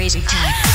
crazy time.